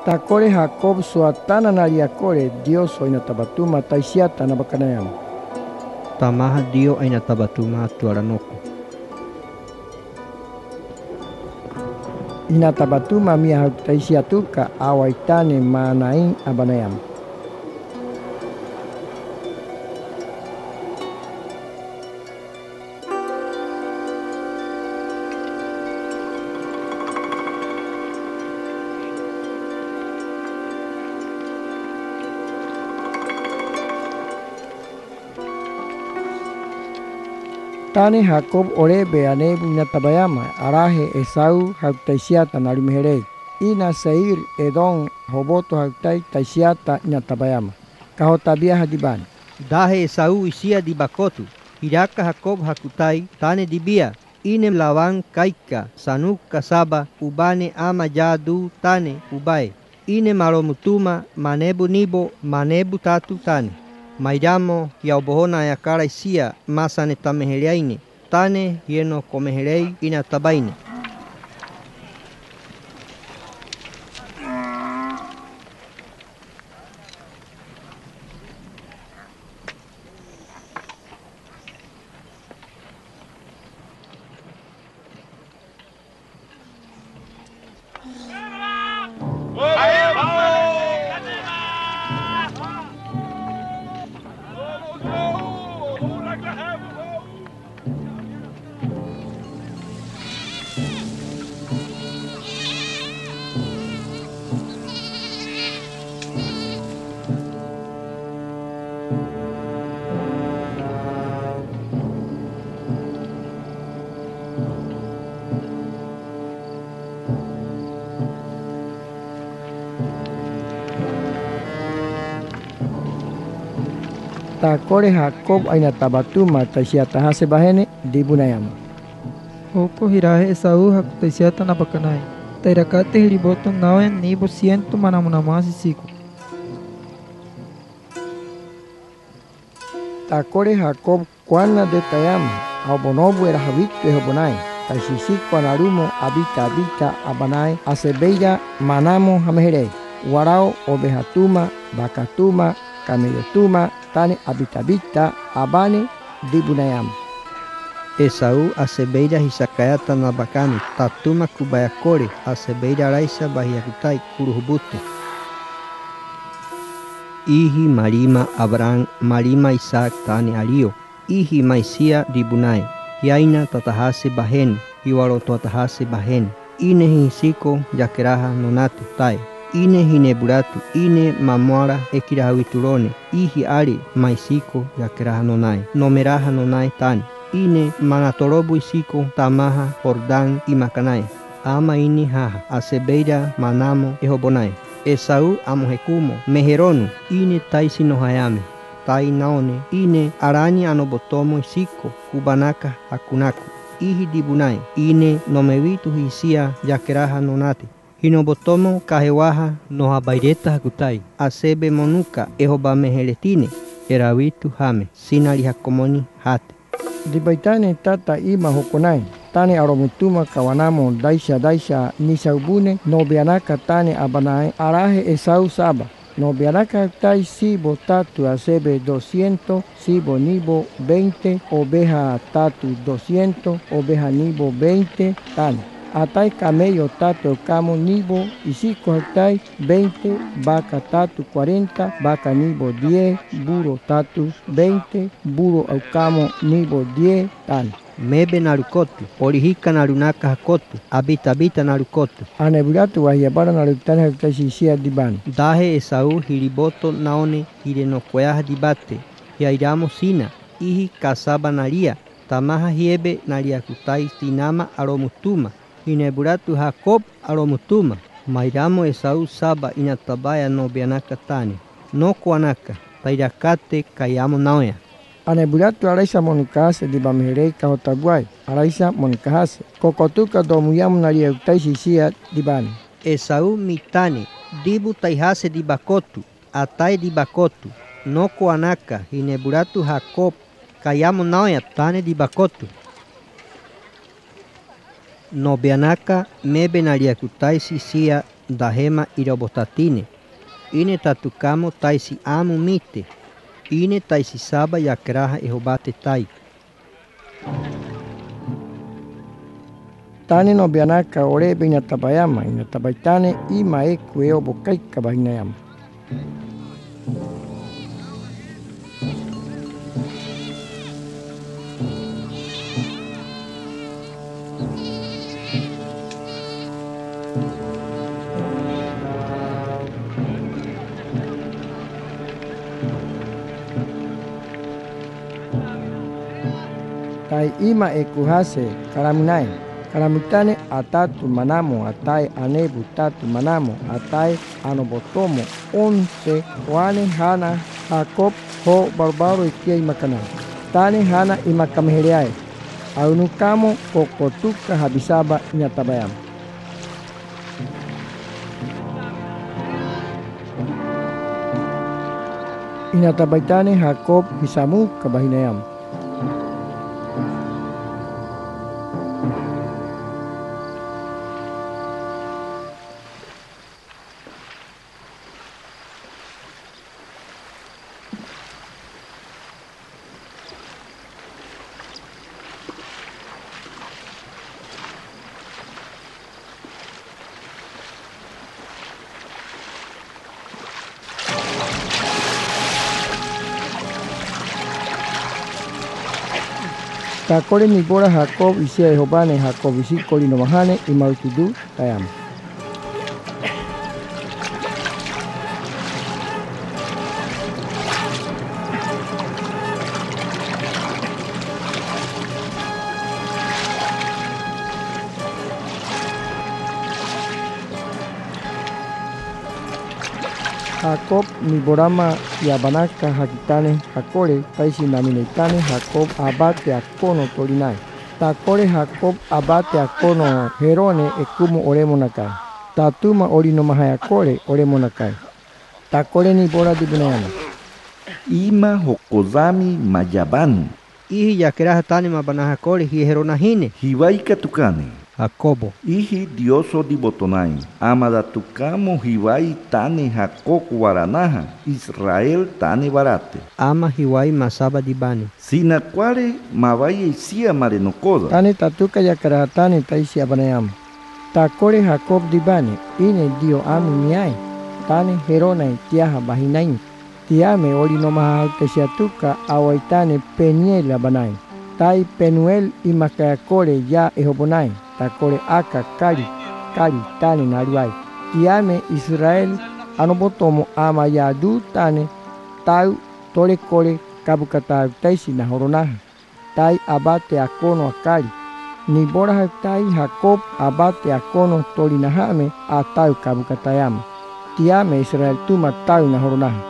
Tacore Jacob suatana nariacore Dios hoy natabatuma taisiata nabacanayam. Tamaha Dio ay natabatuma tuaranoko. Natabatuma miya taisiatuka awaitane manain abanayam. Tane Jacob orebe anebu inatabayama araje Esau hautaisiata narimeherei. Ina Seir Edom hoboto hautai taisiata inatabayama. Kahotabia hadibani. Dahe Esau isia di bakotu. Hiraka Jacob hakutai tane dibia. ine lawan kaika sanuk kasaba ubane ama jadu tane ubae. Ine maromutuma manebu nibo manebu tatu tane. Mairamo yaubohona yakara isia masane tameheleaine. Tane hieno komehelei ina tabaine. Takore Jacob ainatabatuma taisiata hase bahene dibunayama. Huko hirahe Esau hakutaisiata na bakanai. Tairakate hiriboto nawen nibo siento manamunamasi siku. Takore Jacob kwana de tayama. Aubonobu era habitu ehobonai. Taisisiko anarumo abita abita abanai asebeira manamo hameherei. Warao obehatuma bakatuma kameyotuma Tane abitabita abane dibunayam. Esaú acebeira Hisakaya Tanabakani tatuma Kubayakore acebeira araisa Bahiakutai curubutu. Ihi marima Abraham, marima Isaac tane alio. Ihi maisia dibunai, Yaina tatahase bahen, iwarotuatahase bahen, inehinsiko yakeraha nonatu tai. Ine hineburatu ine mamwara ekirahawiturone. Ihi ari maisiko yakeraha nonai. Nomeraha nonai tani. ine manatorobu isiko tamaha Jordan imakanai. Ama ini haha asebeira manamo ehobonai. Esau amohekumo meheronu ine taisi no hayame. Tai naone ine arani anobotomo isiko kubanaka hakunaku. Ihi dibunai ine nomevitu hisia yakeraha nonate. Hinobotomo kahewaha no habaireta hakutai. Asebe monuka ehoba meheletine. Erawitu hame sinari hakomoni hate. Dibaitane tata ima hokonai. Tane aromutuma kawanamo daisha daisha nisaubune no bianaka tane abanai araje esau saba. No bianaka tai sibo tatu asebe 200, sibo nibo 20, oveja tatu 200, oveja nibo 20 tane. Atai camello tatu camo nibo y cinco hectai 20, vaca tatu 40, vaca nibo 10, burro tatu 20, burro camo nibo 10 tan. Mebe narukotu, orihika narunaka hakotu, abita abita narukotu. Aneburatu wahiabara narutana hectai sisia diban. Dahe Esau hiriboto naone hirenokueaha dibate. Hiairamo sina, ihi kasaba naria, tamaha hiebe nariakutai tinama aromutuma. Ineburatu Jacob aromutuma mairamo Esau saba inatabaya nobianaka tani nokuanaka tairakate kayamo naoya. Aneburatu araisa monikase dibamjerei kahotaguai araisa monikahase kokotuka domuyamo narieuktai sisia dibani Esau mitani dibu taihase dibakotu atai dibakotu nokuanaka ineburatu Jacob kayamo naoya tane dibakotu Νοβιανάκα με μπεναλιακουτάισι σία δαχέμα ηραποστατίνε. Είναι τα του κάμω τάισι άμου μύτε. Είναι τάισι σάμπα για κράχα εχομπάτε τάι. Τάνε νοβιανάκα ωραία πίνια τα παϊάμα. Είναι τα παϊτάνε ή μαέκου έοπο κάικα Tai ima e kuhase karamunai. Karamutane atatu manamo atai anebu tatu manamo atai anobotomo once wane hana ho barbaro ikia imakana. Tane hana imakamehereae. Aunukamo kokotuka habisaba nyatabayama. Inatabaitane Jacob hisamu kabahinayam. ta kore ni bora hakob isi ai hobane hakob isi kori no mahane imau tudu tayam Jacob ni borama yabanaka hakitane hakore taisi naminaitane Jacob abate akono torinai. Takore Jacob abate akono herone ekumu oremonakai. Tatuma orino mahayakore oremonakai. Takore ni bora dibunayana. Ima hokozami mayabanu. Ihi yakraha tane mabanaha kore hieronahine. Hivaika tukane. Jacobo. Ihi dioso di botonai. Amada tukamo hivai tane hakoko waranaha. Israel tane barate. Ama hiwai masaba dibani. Sinakware mavai isia marenokoda. Tane tatuka yakarahatane taisi abanayam. Takore Jacob dibane ine dio amu miai. Tane heronai tiaha bahinain. Tiame orino mahautesiatuka awaitane peniela banai. Tai penuel imakayakore ya ehobonai. Takore aka kari kari tane naruai. Tiame Israel anobotomo ama yadu tane tau tole kore kabukata taisi na horonaha. Tai abate akono akari. Ni bora tai Jacob abate akono tolinahame atau kabukatayama. Tiame Israel tuma tau na horonaha.